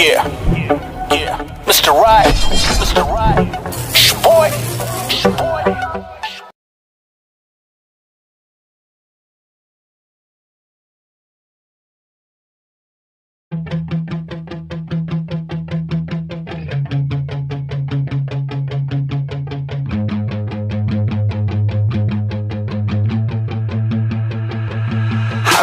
Yeah, yeah. Mr. Right, Mr. Right.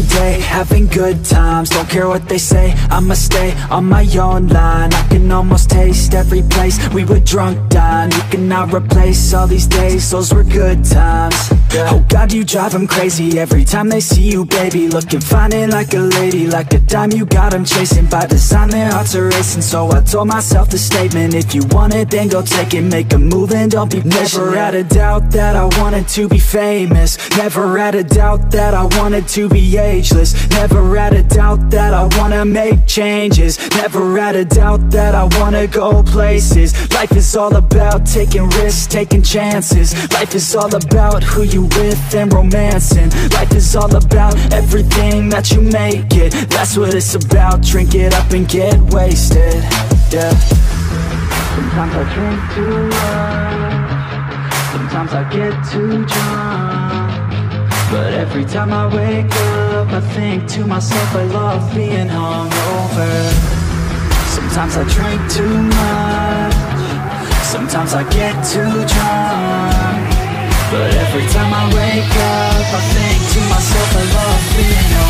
up every day, having good times Don't care what they say, I'ma stay on my own line. I can almost taste every place. We were drunk down You cannot replace all these days, those were good times Oh God, you drive them crazy. Every time they see you, baby Looking fine and like a lady, like a dime you got them chasing By design, their hearts are racing, so I told myself the statement If you want it, then go take it, make a move and don't be patient. Never had a doubt that I wanted to be famous. Never had a doubt that I wanted to be ageless. Never had a doubt that I wanna make changes. Never had a doubt that I wanna go places. Life is all about taking risks, taking chances. Life is all about who you with and romancing. Life is all about everything that you make it. That's what it's about, drink it up and get wasted. Yeah. Sometimes I drink too much. Sometimes I get too drunk. But every time I wake up I think to myself I love being hungover. Sometimes I drink too much. Sometimes I get too drunk But every time I wake up I think to myself I love being hungover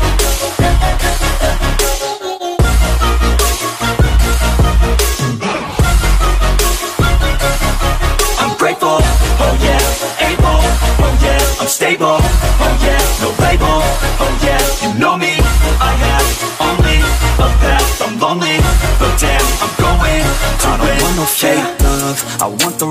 love, I want the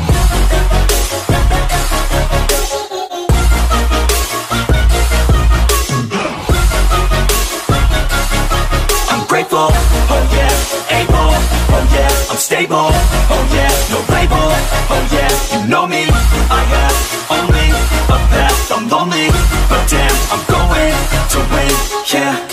to win, yeah